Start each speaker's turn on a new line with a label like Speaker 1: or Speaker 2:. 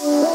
Speaker 1: Oh.